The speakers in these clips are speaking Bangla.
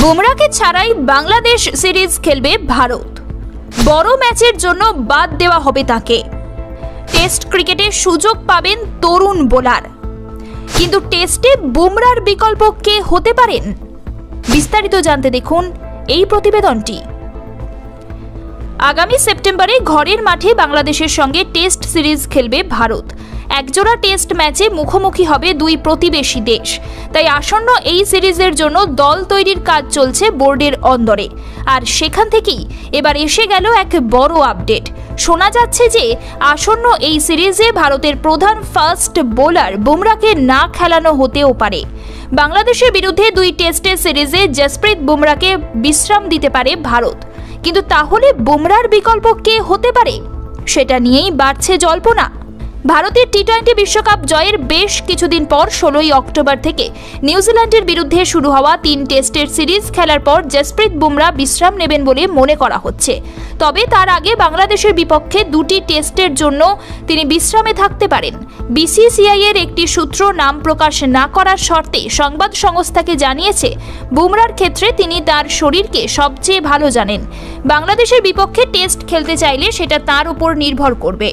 বুমরাকে ছাড়াই বাংলাদেশ সিরিজ খেলবে ভারত। বড় ম্যাচের জন্য বাদ দেওয়া হবে তাকে। টেস্ট ক্রিকেটে সুযোগ পাবেন তরুণ বোলার। কিন্তু টেস্টে বুমরার বিকল্প কে হতে পারেন? বিস্তারিত জানতে দেখুন এই প্রতিবেদনটি। আগামী সেপ্টেম্বরে ঘরের মাঠে বাংলাদেশের সঙ্গে টেস্ট সিরিজ খেলবে ভারত। একজোড়া টেস্ট ম্যাচে মুখোমুখি হবে দুই প্রতিবেশী দেশ। তাই আসন্ন এই সিরিজের জন্য দল তৈরির কাজ চলছে বোর্ডের অন্দরে। আর সেখান থেকেই এবার এসে গেল এক বড় আপডেট। শোনা যাচ্ছে যে আসন্ন এই সিরিজে ভারতের প্রধান ফার্স্ট বোলার বুমরাকে না খেলানো হতেও পারে। বাংলাদেশের বিরুদ্ধে দুই টেস্টের সিরিজে জসপ্রীত বুমরাকে বিশ্রাম দিতে পারে ভারত। কিন্তু তাহলে বুমরার বিকল্প কে হতে পারে? সেটা নিয়েই বাড়ছে জল্পনা। ভারতের টি টোয়েন্টি বিশ্বকাপ জয়ের বেশ কিছুদিন পর ষোলোই অক্টোবর থেকে নিউজিল্যান্ডের বিরুদ্ধে শুরু হওয়া তিন টেস্টের সিরিজ খেলার পর জসপ্রীত বুমরা বিশ্রাম নেবেন বলে মনে করা হচ্ছে। তবে তার আগে বাংলাদেশের বিপক্ষে দুটি টেস্টের জন্য তিনি বিশ্রামে থাকতে পারেন। বিসিসিআই এর একটি সূত্র নাম প্রকাশ না করার শর্তে সংবাদ সংস্থাকে জানিয়েছে, বুমরার ক্ষেত্রে তিনি তার শরীরকে সবচেয়ে ভালো জানেন। বাংলাদেশের বিপক্ষে টেস্ট খেলতে চাইলে সেটা তার উপর নির্ভর করবে।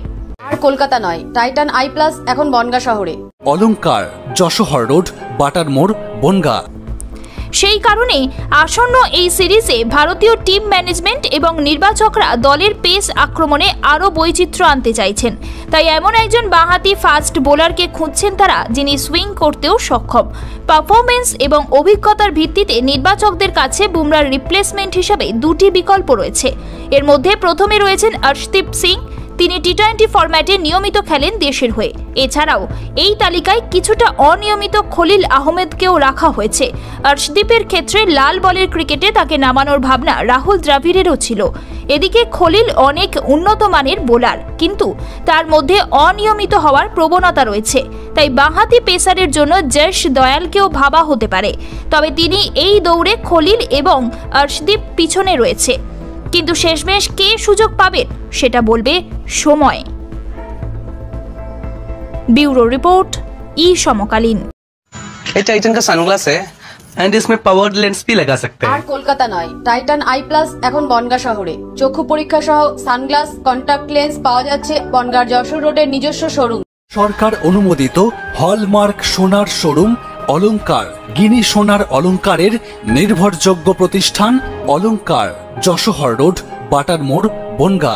আর কলকাতা নয় টাইটান আই প্লাস এখন বনগা শহরে। অলংকার যশোহর রোড বাটার মোড় বনগা। সেই কারণে আসন্ন এই সিরিজে ভারতীয় টিম ম্যানেজমেন্ট এবং নির্বাচকরা দলের পেস আক্রমণে আরও বৈচিত্র্য আনতে চাইছেন। তাই এমন একজন বাঁহাতি ফাস্ট বোলারকে খুঁজছেন তারা যিনি সুইং করতেও সক্ষম। পারফরমেন্স এবং অভিজ্ঞতার ভিত্তিতে নির্বাচকদের কাছে বুমরার রিপ্লেসমেন্ট হিসাবে দুটি বিকল্প রয়েছে। এর মধ্যে প্রথমে রয়েছেন অর্শদীপ সিং তিনি টি টোয়েন্টি ফরম্যাটে নিয়মিত খেলেন দেশের হয়ে। এছাড়াও, এই তালিকায় কিছুটা অনিয়মিত খলিল আহমেদকেও রাখা হয়েছে। অর্শদীপের ক্ষেত্রে লাল বলের ক্রিকেটে তাকে নামানোর ভাবনা রাহুল দ্রাবিড়েরও ছিল। এদিকে খলিল অনেক উন্নত মানের বোলার, কিন্তু তার মধ্যে অনিয়মিত হওয়ার প্রবণতা রয়েছে। তাই বাঁহাতি পেসারের জন্য যশ দয়ালকেও ভাবা হতে পারে। তবে তিনি এই দৌড়ে খলিল এবং অর্শদীপ পিছনে রয়েছে। কিন্তু শেষমেশ কে সুযোগ পাবেন সেটা বলবে সময় ब्यूरो रिपोर्ट ई समकालीन ये टाइटन का सनग्लास है एंड इसमें पावर लेंस भी लगा सकते আর हैं কলকাতা নয় টাইটান আই প্লাস এখন বনগা শহরে চক্ষু পরীক্ষা সহ সানগ্লাস কন্টাক্ট লেন্স পাওয়া যাচ্ছে বনগার যশোর রোডের নিজস্ব শোরুম সরকার অনুমোদিত হলমার্ক সোনার শোরুম অলংকার গিনি সোনার অলঙ্কারের নির্ভরযোগ্য প্রতিষ্ঠান অলঙ্কার যশোহর রোড বাটার মোড় বনগা।